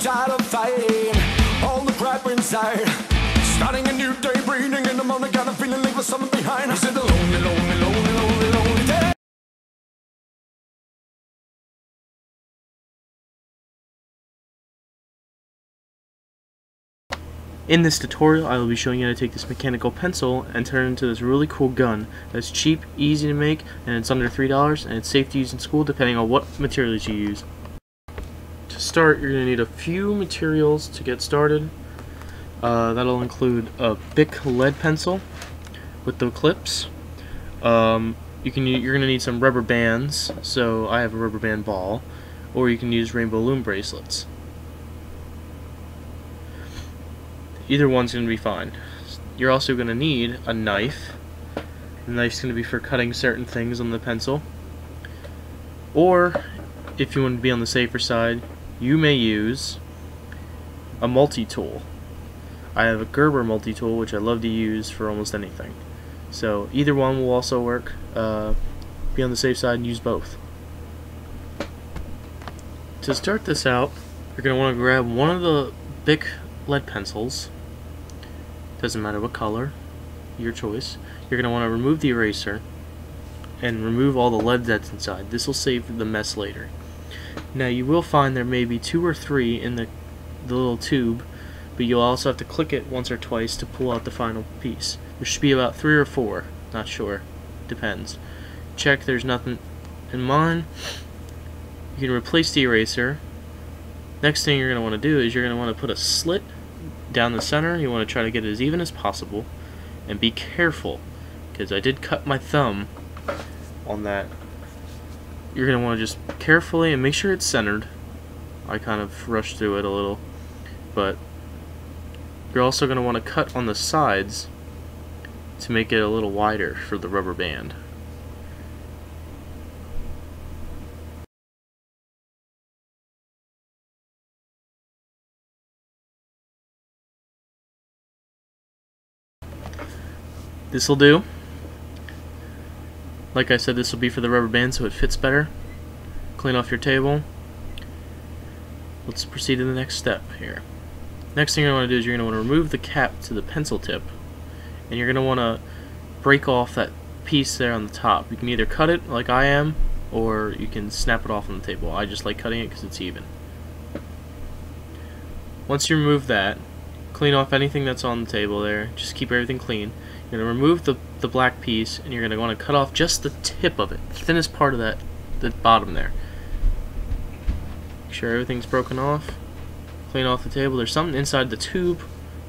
tired of fighting all the crap inside. Starting a new day, breathing in the morning, feeling something behind. It a lonely, lonely, lonely, lonely, lonely day? In this tutorial, I will be showing you how to take this mechanical pencil and turn it into this really cool gun that's cheap, easy to make, and it's under $3, and it's safe to use in school depending on what materials you use. To start, you're going to need a few materials to get started. Uh, that'll include a Bic lead pencil with the clips. Um, you can you're going to need some rubber bands, so I have a rubber band ball, or you can use rainbow loom bracelets. Either one's going to be fine. You're also going to need a knife. The knife's going to be for cutting certain things on the pencil. Or, if you want to be on the safer side, you may use a multi-tool. I have a Gerber multi-tool, which I love to use for almost anything. So either one will also work. Uh, be on the safe side and use both. To start this out, you're going to want to grab one of the Bic lead pencils doesn't matter what color, your choice. You're going to want to remove the eraser and remove all the lead that's inside. This will save the mess later. Now you will find there may be two or three in the, the little tube, but you'll also have to click it once or twice to pull out the final piece. There should be about three or four, not sure, depends. Check there's nothing in mine. You can replace the eraser. Next thing you're going to want to do is you're going to want to put a slit down the center you want to try to get it as even as possible and be careful because I did cut my thumb on that you're going to want to just carefully and make sure it's centered I kind of rushed through it a little but you're also going to want to cut on the sides to make it a little wider for the rubber band This will do. Like I said, this will be for the rubber band so it fits better. Clean off your table. Let's proceed to the next step here. Next thing you're going to do is you're going to want to remove the cap to the pencil tip. And you're going to want to break off that piece there on the top. You can either cut it like I am, or you can snap it off on the table. I just like cutting it because it's even. Once you remove that, clean off anything that's on the table there. Just keep everything clean. You're going to remove the, the black piece and you're going to want to cut off just the tip of it, the thinnest part of that, the bottom there. Make sure everything's broken off. Clean off the table. There's something inside the tube.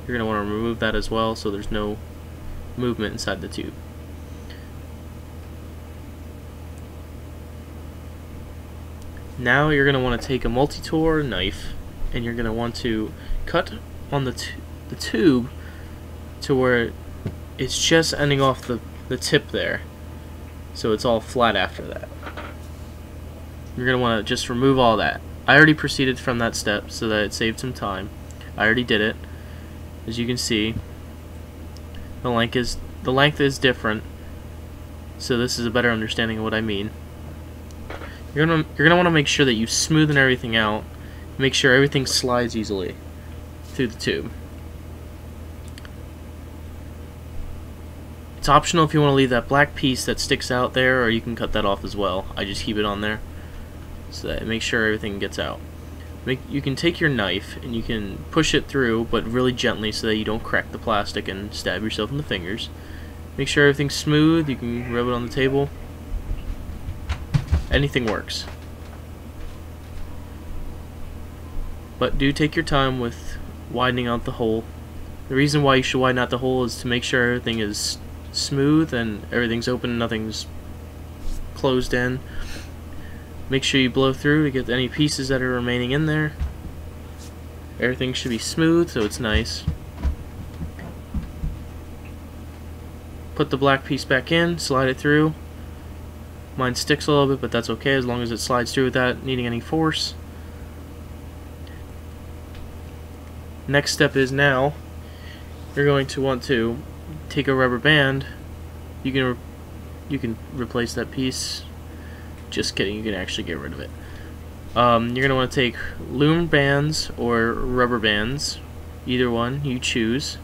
You're going to want to remove that as well so there's no movement inside the tube. Now you're going to want to take a multi-tool or knife and you're going to want to cut on the, the tube to where it's just ending off the, the tip there. So it's all flat after that. You're going to want to just remove all that. I already proceeded from that step so that it saved some time. I already did it. As you can see, the length is the length is different. So this is a better understanding of what I mean. You're gonna you're gonna want to make sure that you smoothen everything out. Make sure everything slides easily through the tube. It's optional if you want to leave that black piece that sticks out there, or you can cut that off as well. I just keep it on there so that make sure everything gets out. Make, you can take your knife and you can push it through, but really gently so that you don't crack the plastic and stab yourself in the fingers. Make sure everything's smooth. You can rub it on the table. Anything works. But do take your time with widening out the hole. The reason why you should widen out the hole is to make sure everything is smooth and everything's open, nothing's closed in. Make sure you blow through to get any pieces that are remaining in there. Everything should be smooth, so it's nice. Put the black piece back in, slide it through. Mine sticks a little bit, but that's okay as long as it slides through without needing any force. Next step is now, you're going to want to take a rubber band, you can you can replace that piece. Just kidding, you can actually get rid of it. Um, you're going to want to take loom bands or rubber bands, either one you choose.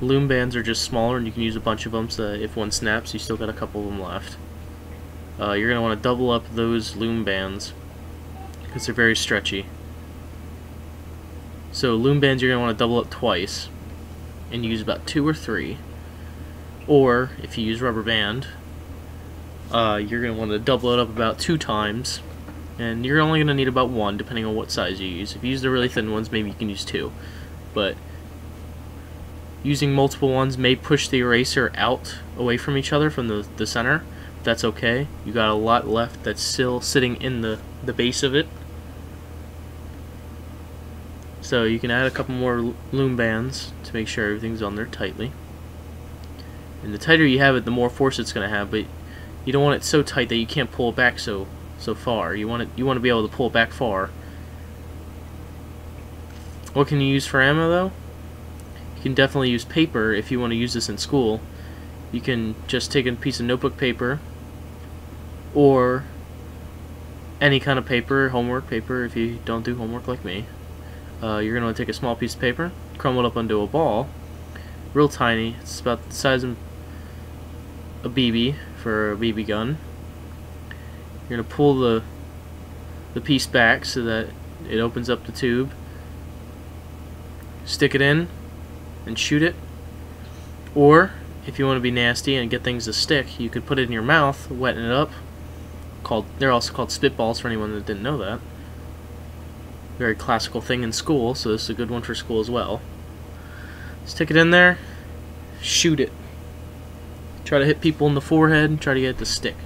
Loom bands are just smaller and you can use a bunch of them so if one snaps you still got a couple of them left. Uh, you're going to want to double up those loom bands because they're very stretchy. So loom bands you're going to want to double up twice and use about two or three. Or if you use rubber band, uh, you're going to want to double it up about two times. And you're only going to need about one depending on what size you use. If you use the really thin ones, maybe you can use two. But using multiple ones may push the eraser out away from each other from the, the center. That's okay. You got a lot left that's still sitting in the, the base of it. So you can add a couple more loom bands to make sure everything's on there tightly. And the tighter you have it, the more force it's going to have, but you don't want it so tight that you can't pull it back so so far. You want it you want to be able to pull it back far. What can you use for ammo though? You can definitely use paper if you want to use this in school. You can just take a piece of notebook paper or any kind of paper, homework paper if you don't do homework like me. Uh, you're going to take a small piece of paper, crumble it up into a ball, real tiny. It's about the size of a BB for a BB gun. You're going to pull the the piece back so that it opens up the tube. Stick it in and shoot it. Or if you want to be nasty and get things to stick, you could put it in your mouth, wetten it up. Called they're also called spitballs for anyone that didn't know that very classical thing in school, so this is a good one for school as well. Stick it in there, shoot it. Try to hit people in the forehead, try to get it to stick.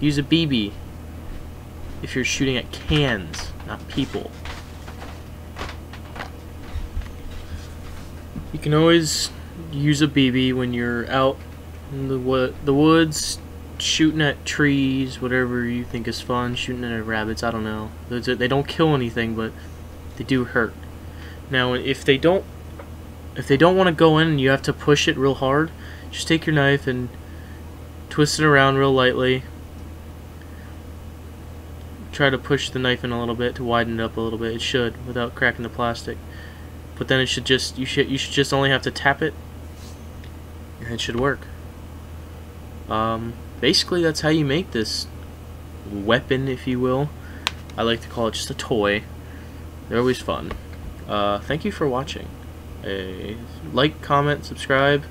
Use a BB if you're shooting at cans, not people. You can always use a BB when you're out in the, wo the woods, shooting at trees, whatever you think is fun, shooting at rabbits, I don't know. They don't kill anything, but they do hurt. Now, if they don't if they don't want to go in and you have to push it real hard, just take your knife and twist it around real lightly. Try to push the knife in a little bit to widen it up a little bit. It should without cracking the plastic. But then it should just you should you should just only have to tap it and it should work. Um, basically that's how you make this weapon, if you will. I like to call it just a toy. They're always fun. Uh, thank you for watching. A like, comment, subscribe.